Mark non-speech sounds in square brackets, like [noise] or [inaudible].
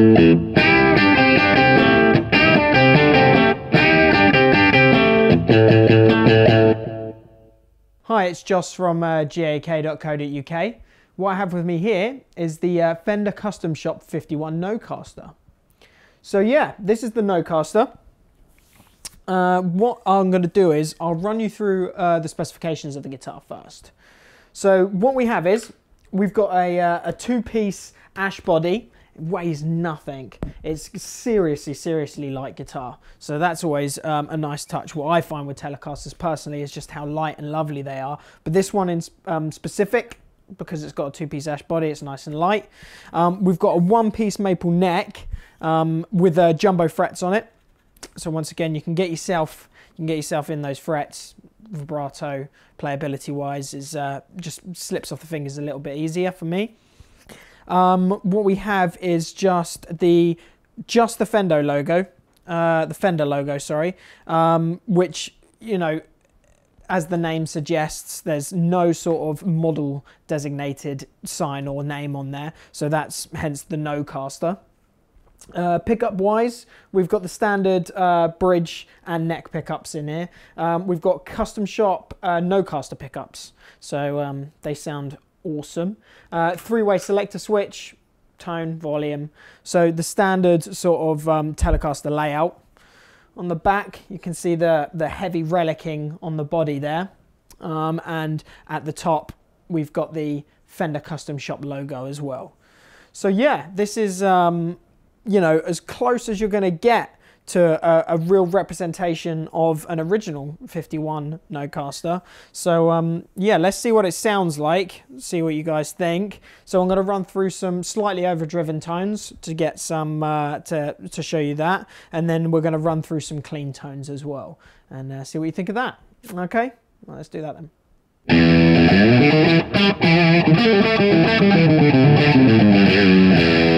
Hi, it's Joss from uh, gak.co.uk. What I have with me here is the uh, Fender Custom Shop 51 Nocaster. So yeah, this is the Nocaster. Uh, what I'm going to do is I'll run you through uh, the specifications of the guitar first. So what we have is we've got a, uh, a two-piece ash body weighs nothing. It's seriously, seriously light guitar. So that's always um, a nice touch. What I find with Telecasters personally is just how light and lovely they are. But this one in um, specific, because it's got a two-piece ash body, it's nice and light. Um, we've got a one-piece maple neck um, with uh, jumbo frets on it. So once again, you can get yourself you can get yourself in those frets. Vibrato playability wise is uh, just slips off the fingers a little bit easier for me. Um, what we have is just the just the Fender logo, uh, the Fender logo, sorry, um, which you know, as the name suggests, there's no sort of model designated sign or name on there, so that's hence the Nocaster. Uh, pickup wise, we've got the standard uh, bridge and neck pickups in here. Um, we've got custom shop uh, Nocaster pickups, so um, they sound awesome. Uh, three-way selector switch, tone, volume. So the standard sort of um, Telecaster layout. On the back, you can see the, the heavy relicking on the body there. Um, and at the top, we've got the Fender Custom Shop logo as well. So yeah, this is, um, you know, as close as you're going to get to a, a, real representation of an original 51 Nocaster, So um, yeah, let's see what it sounds like, see what you guys think. So I'm going to run through some slightly overdriven tones to get some, uh, to, to show you that. And then we're going to run through some clean tones as well and uh, see what you think of that. Okay, well, let's do that then. [laughs]